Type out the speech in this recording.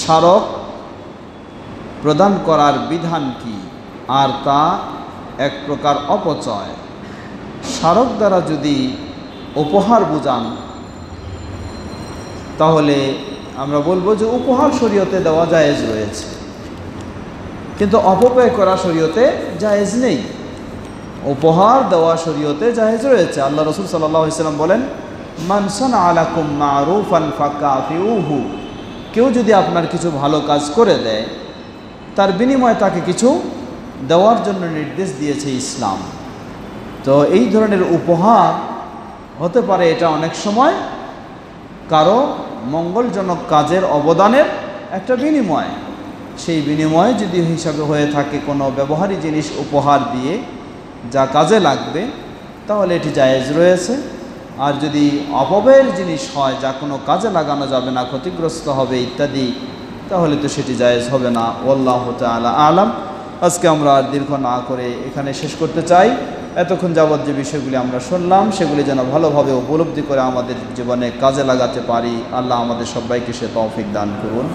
স্মারক প্রদান করার বিধান কি? আর তা এক প্রকার অপচয়। স্মারক দ্বারা যদি উপহার বুঝান, তাহলে আমরা বলব যে উপহার শরীয়তে দেওয়া জায়েজ রয়েছে। কিন্তু অপব্যয় করা শরীয়তে জায়েজ নেই। উপহার দেওয়া শরীয়তে জায়েজ রয়েছে। আল্লাহ রসুল সাল্লাহ ইসলাম বলেন মানসান আলাকুম মারুফান ফাকা ফিউহু কেউ যদি আপনার কিছু ভালো কাজ করে দেয়, তার বিনিময়ে তাকে কিছু দেওয়ার জন্য নির্দেশ দিয়েছে ইসলাম। তো এই ধরনের উপহার হতে পারে এটা অনেক সময় কারও মঙ্গলজনক কাজের অবদানের একটা বিনিময়। সেই বিনিময় যদি হিসাবে হয়ে থাকে কোনো ব্যবহারী জিনিস উপহার দিয়ে যা কাজে লাগবে, তাহলে এটি জায়েজ রয়েছে। আর যদি অপব্যয়ের জিনিস হয় যা কোনো কাজে লাগানো যাবে না, ক্ষতিগ্রস্ত হবে ইত্যাদি, তাহলে তো সেটি জায়েজ হবে না। ওল্লাহ তালা আলাম। আজকে আমরা আর দীর্ঘ না করে এখানে শেষ করতে চাই। এতক্ষণ যাবৎ যে বিষয়গুলি আমরা শুনলাম, সেগুলি যেন ভালোভাবে উপলব্ধি করে আমাদের জীবনে কাজে লাগাতে পারি। আল্লাহ আমাদের সবাইকে সে তৌফিক দান করুন।